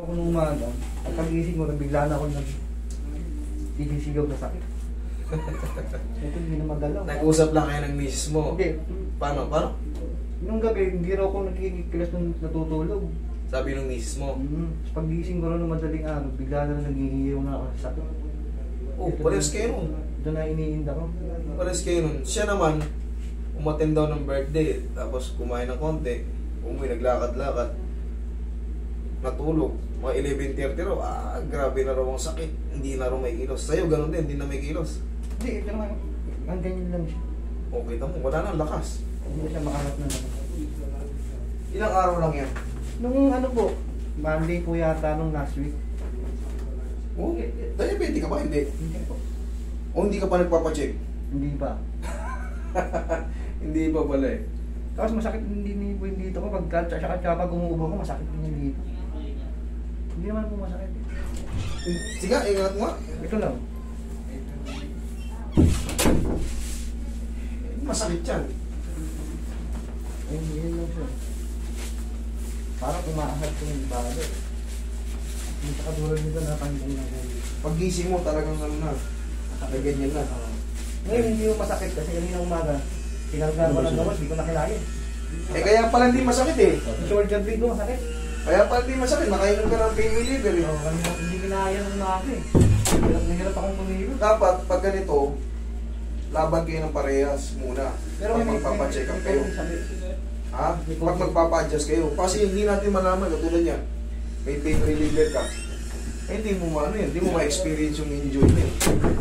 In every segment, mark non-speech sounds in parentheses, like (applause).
Ako nung umaga, at pagising ko, bigla na ako nag sisigaw na sakit. (laughs) Ito hindi na magalaw. Nag-usap lang kayo ng misis mo. Hindi. Paano? Paano? Nung gabi, hindi raw ako nakikikilas nung natutulog. Sabi ng misis mo. Mm. Tapos pagising ko rin ng madaling araw, bigla na lang naghihiyaw na ako sa sakit. Oh, Ito parehas na- kayo nun. Ito na iniinda ko. Pares kayo nun. Siya naman, umattend daw ng birthday, tapos kumain ng konti, umuwi, naglakad-lakad, natulog. Mga 11.30 raw, ah, grabe na raw ang sakit. Hindi na raw may kilos. Sa'yo, ganun din, hindi na may kilos. Hindi, ito naman, ang ganyan lang siya. Okay, tamo, wala na, lakas. Hindi na siya makalat na naman. Ilang araw lang yan? Nung ano po, Monday po yata nung last week. Oh, diabetic ka ba? Hindi. Hindi po. O hindi ka pa nagpapacheck? Hindi ba? (laughs) hindi pa pala eh. Tapos masakit din din po yung dito ko. Pag tsaka tsaka pag umuubo ko, masakit din yung dito. Hindi naman po masakit. Sige, ingat mo. Ito lang. Masakit yan. Ay, yun lang siya. Parang umaahad ko yung bago. Yung sa katulad nito na panggang na ganyan. Pag gising mo, talagang ano na, nakaganyan na. Ngayon hindi yung masakit kasi kanina umaga. Tinanggal ko ng gamot, hindi ko nakilaya. Eh kaya pala hindi masakit eh. Shoulder blade ko masakit. Kaya pala hindi masakit, nakainom ka ng pain reliever eh. Oh, kanina hindi kinaya ng eh. Hirap na hirap akong pumilo. Dapat pag ganito, laban kayo ng parehas muna. Pero pag magpapacheck up kayo. Ha? Pag magpapa-adjust kayo. Kasi hindi natin malaman, katulad yan. May pain reliever ka. Eh, hindi mo maano yan, hindi mo ma-experience yung enjoyment.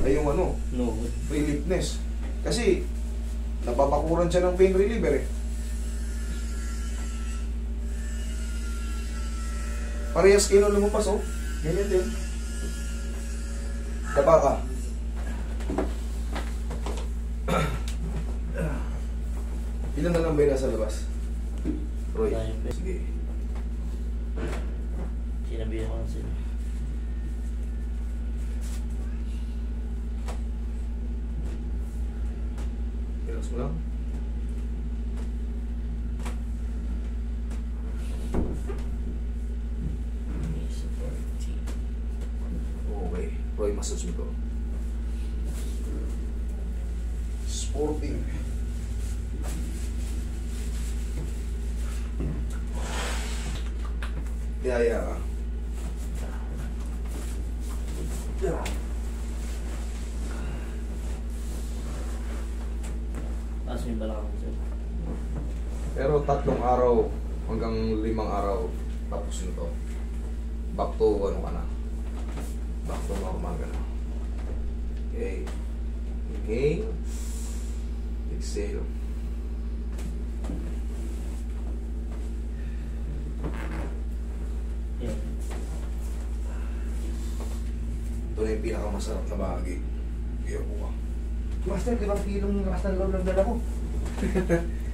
Ay yung ano, No. reliefness. Kasi, napapakuran siya ng pain reliever eh. Parehas kayo nung lumabas oh. Ganyan din. Dapa ka. (clears throat) Ilan na lang ba yung nasa labas? Roy. Sige. Sinabihan ko na sila. Relax mo lang. Okay. Roy, to. Sporting. Ka. Yeah. Taas mo yung balakang sir. Pero tatlong araw hanggang limang araw tapos na to. Back to ano ka na. Back to normal ka na. Okay. Okay. Exhale. Ito na yung pinakamasarap na bahagi. Kaya ko ka. Master, di bang kilong lakas ng loob ng dala ko? (laughs)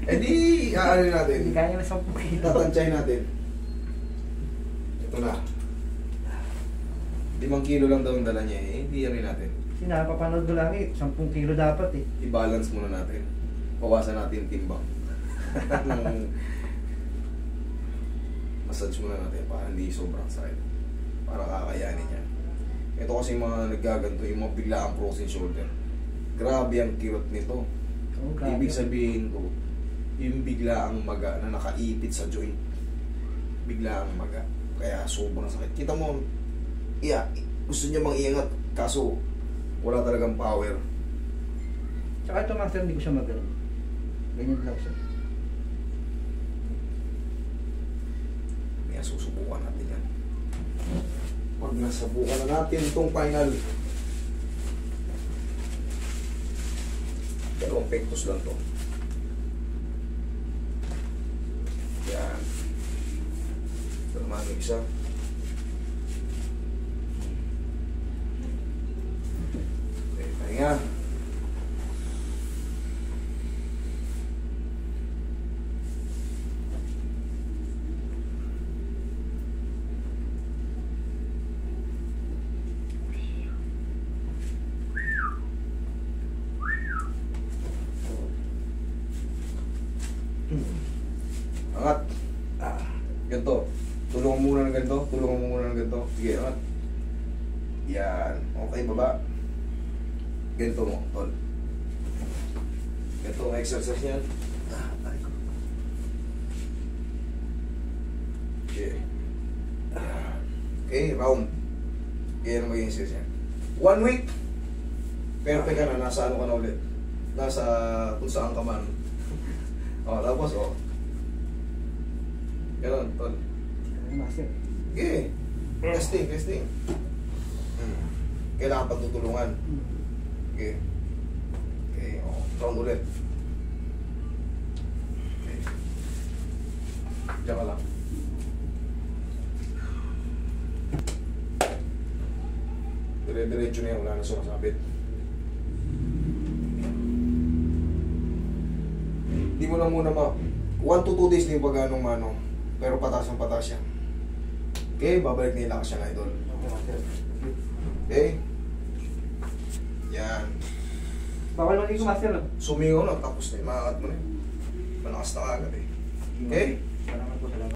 Eh di, aanin natin. Hindi kaya na 10 kilo. Tatansyahin natin. Ito na. Limang kilo lang daw ang dala niya eh. Hindi yan natin. Kasi napapanood ko lang eh, 10 kilo dapat eh. i-balance muna natin. Bawasan natin yung timbang. (laughs) Massage muna natin para hindi sobrang sakit. Para kakayanin yan. Ito kasi yung mga naggaganto, yung mga biglaang frozen shoulder. Grabe ang kirot nito. Oh, grabe. Ibig sabihin ko, yung biglaang maga na nakaipit sa joint. Biglaang maga. Kaya sobrang sakit. Kita mo, iya, gusto niya mang iangat. Kaso, wala talagang power. Tsaka ito master, hindi ko siya magano. Ganyan lang siya. Kaya susubukan natin yan. Pag nasabukan na natin itong final, dalawang pektos lang to. Yan. Ito naman yung isa. Okay, pahinga. Angat. Ah, ganito. Tulungan muna ng ganito. ng ganito. Sige, angat. Yan. Okay, baba. Ganito mo, tol. Ganito ang exercise niyan. Ah, tayo ko. Okay. Okay, round. Yan ang magiging exercise niya. One week. Perfect ka na. Nasa ano ka na ulit. Nasa kung saan ka man. (laughs) O, tapos, o. Ganon, tol. Master. Okay. Testing, testing. Hmm. Kailangan pagtutulungan. Okay. Okay, o. Round ulit. Okay. Diyan ka lang. Dire-diretso na yan, wala na sumasabit. Hindi mo na muna ma... 1 to 2 days din pag anong manong. Pero pataas ang pataas yan. Okay, babalik nila ka siya na idol. Okay? Yan. Bawal maligo, master. no? Sumingaw na, tapos na. Makakat mo na yun. Malakas na agad eh. Okay? Salamat po, salamat.